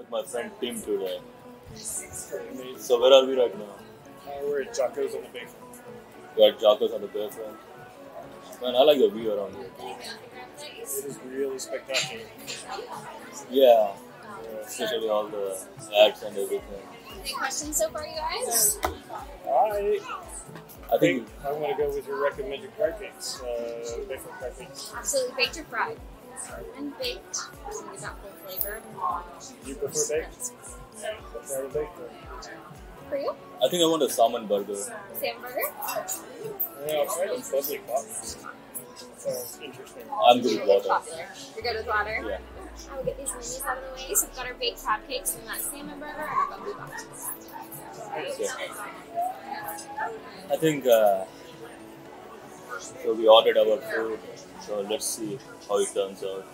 with my friend Tim today. So where are we right now? Uh, we're at Jaco's on the Bayfront. We're at Jaco's on the Bayfront. Man, I like the view around here. It is really spectacular. Yeah, especially all the ads and everything. Any questions so far, you guys? I I think think I want to go with your recommended crab cakes. Uh, Bayfront crab cakes. Absolutely baked or fried. And baked. So you got full flavor. You prefer baked? Prefer baked? For you? I think I want a salmon burger. Salmon burger? Yeah, I'll try this bubbly coffee. Sounds interesting. I'm good with water. Popular. You're good with water? Yeah. I will get these menus out of the way. So we've got our baked crab cakes and that salmon burger and our bubbly boxes. So, I think uh, so. We ordered our food, so let's see how it turns out.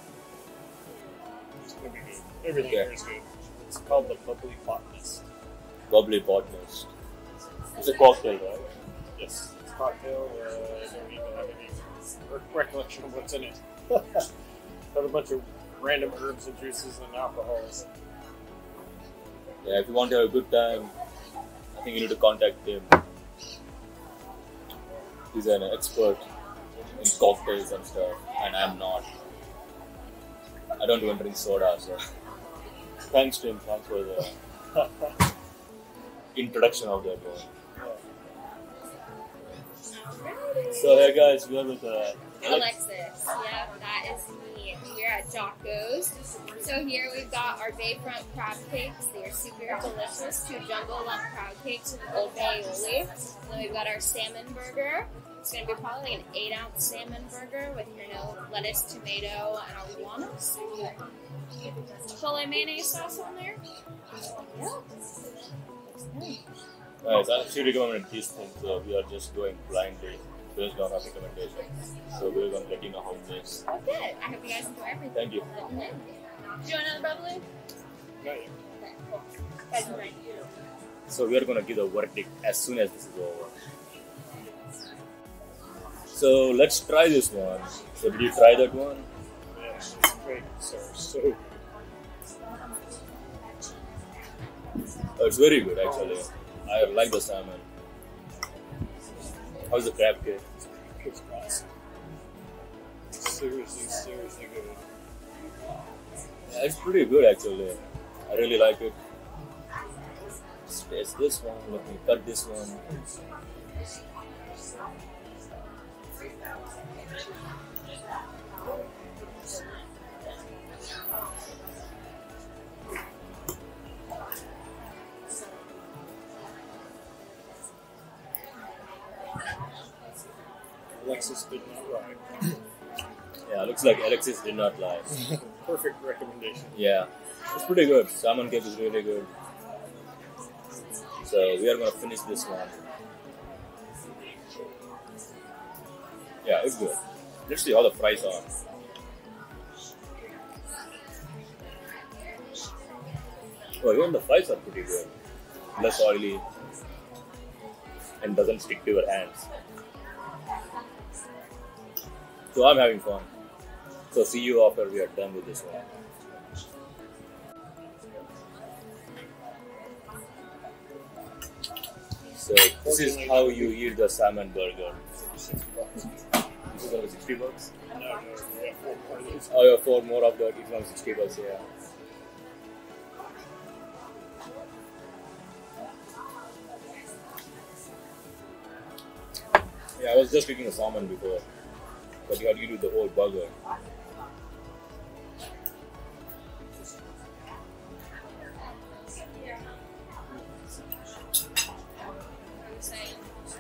It's gonna be good. Everything Okay. here is good. It's called the bubbly botanist. Bubbly Partners. It's a cocktail, right? Yes, it's cocktail. Uh, I don't even have any recollection of what's in it. Got a bunch of random herbs and juices and alcohols. Yeah, if you want to have a good time, I think you need to contact him. He's an expert in cocktails and stuff, and I'm not. I don't even drink soda, so thanks to him. Thanks for the introduction of that one. So hey guys, we are with uh. Alexis. Yeah, that is me. We're at Jaco's. So here we've got our Bayfront crab cakes. They are super delicious. Two jumbo lump crab cakes with Old Bay aioli. Then we've got our salmon burger. It's gonna be probably an eight ounce salmon burger with you know lettuce, tomato, and aluanos. Chipotle mayonnaise sauce on there. Yeah. Guys, I actually recommended these things, so we are just going blindly based on our recommendation. So we're gonna let you know how it is. Oh, good. I hope you guys enjoy everything. Thank you. Let. Do you want another bubbly? Not yet. Okay, cool. Guys, enjoy. So we are gonna give the verdict as soon as this is over. So let's try this one. So did you try that one? Yeah, it's great. So, so good. Oh, it's very good actually. I like the salmon. How's the crab cake? It's awesome. Seriously, seriously good. Yeah, it's pretty good actually. I really like it. Taste this one. Let me cut this one. Alexis did not lie. Yeah, looks like Alexis did not lie. Perfect recommendation. Yeah, it's pretty good. Salmon cake is really good. So we are gonna finish this one. Yeah, it's good. Let's see how the fries are. Oh, even the fries are pretty good. Less oily and doesn't stick to your hands. So I'm having fun. So see you after we are done with this one. So this is how you eat the salmon burger. This is only 60 bucks. No, no, we four parties. Oh yeah, for more of that, it's only 60 bucks, yeah. Yeah, I was just eating a salmon before, but you had to do the whole burger.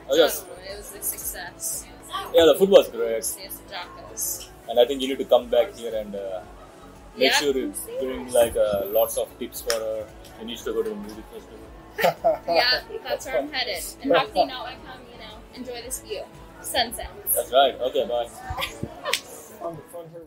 Oh yes, It was a success. yeah, the food was great, Yes, and I think you need to come back here and uh, make Yeah. sure you bring like uh, lots of tips for her. You need to go to the music festival. Yeah, that's where I'm headed. And how can you not want to come, enjoy this view? Sunset. That's right. Okay, bye. Fun, fun her.